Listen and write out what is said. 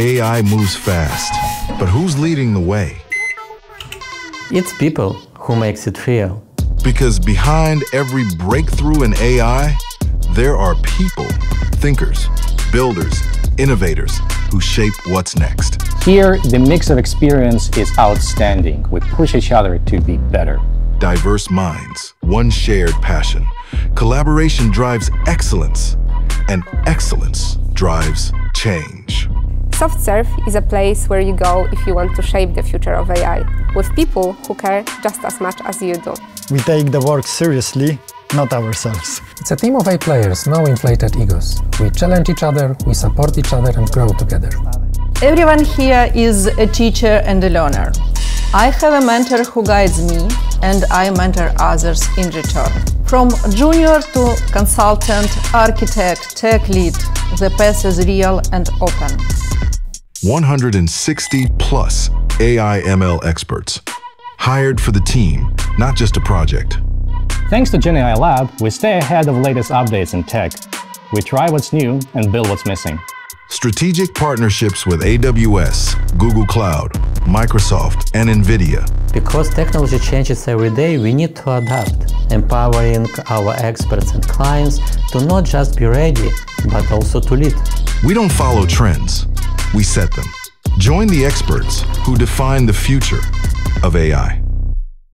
AI moves fast, but who's leading the way? It's people who makes it real. Because behind every breakthrough in AI, there are people, thinkers, builders, innovators who shape what's next. Here, the mix of experience is outstanding. We push each other to be better. Diverse minds, one shared passion. Collaboration drives excellence, and excellence drives change. SoftServe is a place where you go if you want to shape the future of AI, with people who care just as much as you do. We take the work seriously, not ourselves. It's a team of eight players, no inflated egos. We challenge each other, we support each other and grow together. Everyone here is a teacher and a learner. I have a mentor who guides me and I mentor others in return. From junior to consultant, architect, tech lead, the path is real and open. 160 plus AI ML experts, hired for the team, not just a project. Thanks to GenAI Lab, we stay ahead of latest updates in tech. We try what's new and build what's missing. Strategic partnerships with AWS, Google Cloud, Microsoft, and NVIDIA. Because technology changes every day, we need to adapt, empowering our experts and clients to not just be ready, but also to lead. We don't follow trends, we set them. Join the experts who define the future of AI.